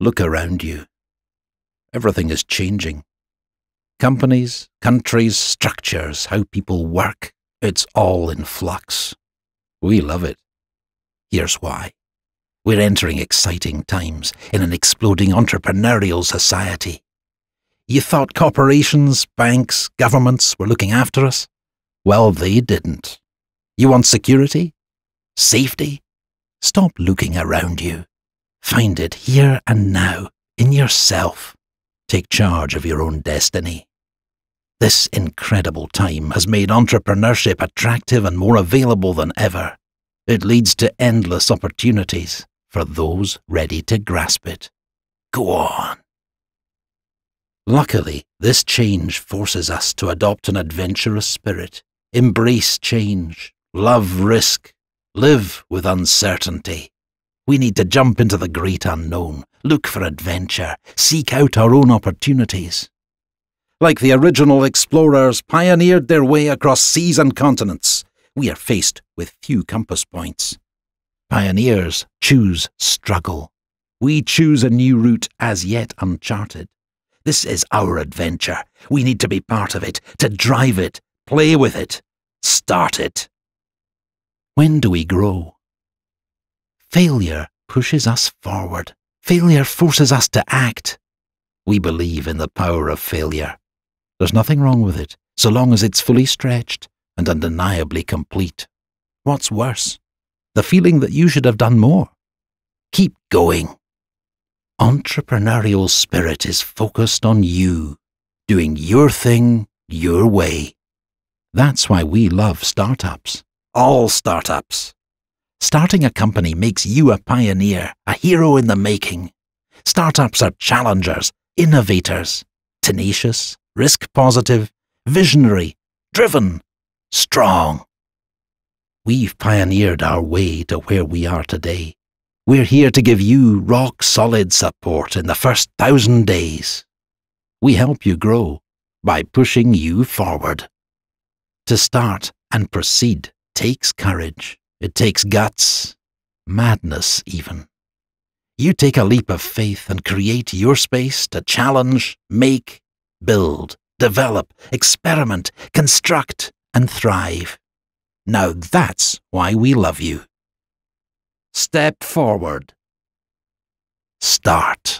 Look around you. Everything is changing. Companies, countries, structures, how people work, it's all in flux. We love it. Here's why. We're entering exciting times in an exploding entrepreneurial society. You thought corporations, banks, governments were looking after us? Well, they didn't. You want security? Safety? Stop looking around you. Find it here and now, in yourself. Take charge of your own destiny. This incredible time has made entrepreneurship attractive and more available than ever. It leads to endless opportunities for those ready to grasp it. Go on. Luckily, this change forces us to adopt an adventurous spirit, embrace change, love risk, live with uncertainty. We need to jump into the great unknown, look for adventure, seek out our own opportunities. Like the original explorers pioneered their way across seas and continents, we are faced with few compass points. Pioneers choose struggle. We choose a new route as yet uncharted. This is our adventure. We need to be part of it, to drive it, play with it, start it. When do we grow? Failure pushes us forward. Failure forces us to act. We believe in the power of failure. There's nothing wrong with it, so long as it's fully stretched and undeniably complete. What's worse? The feeling that you should have done more. Keep going. Entrepreneurial spirit is focused on you, doing your thing your way. That's why we love startups. All startups. Starting a company makes you a pioneer, a hero in the making. Startups are challengers, innovators, tenacious, risk positive, visionary, driven, strong. We've pioneered our way to where we are today. We're here to give you rock solid support in the first thousand days. We help you grow by pushing you forward. To start and proceed takes courage. It takes guts, madness even. You take a leap of faith and create your space to challenge, make, build, develop, experiment, construct, and thrive. Now that's why we love you. Step forward. Start.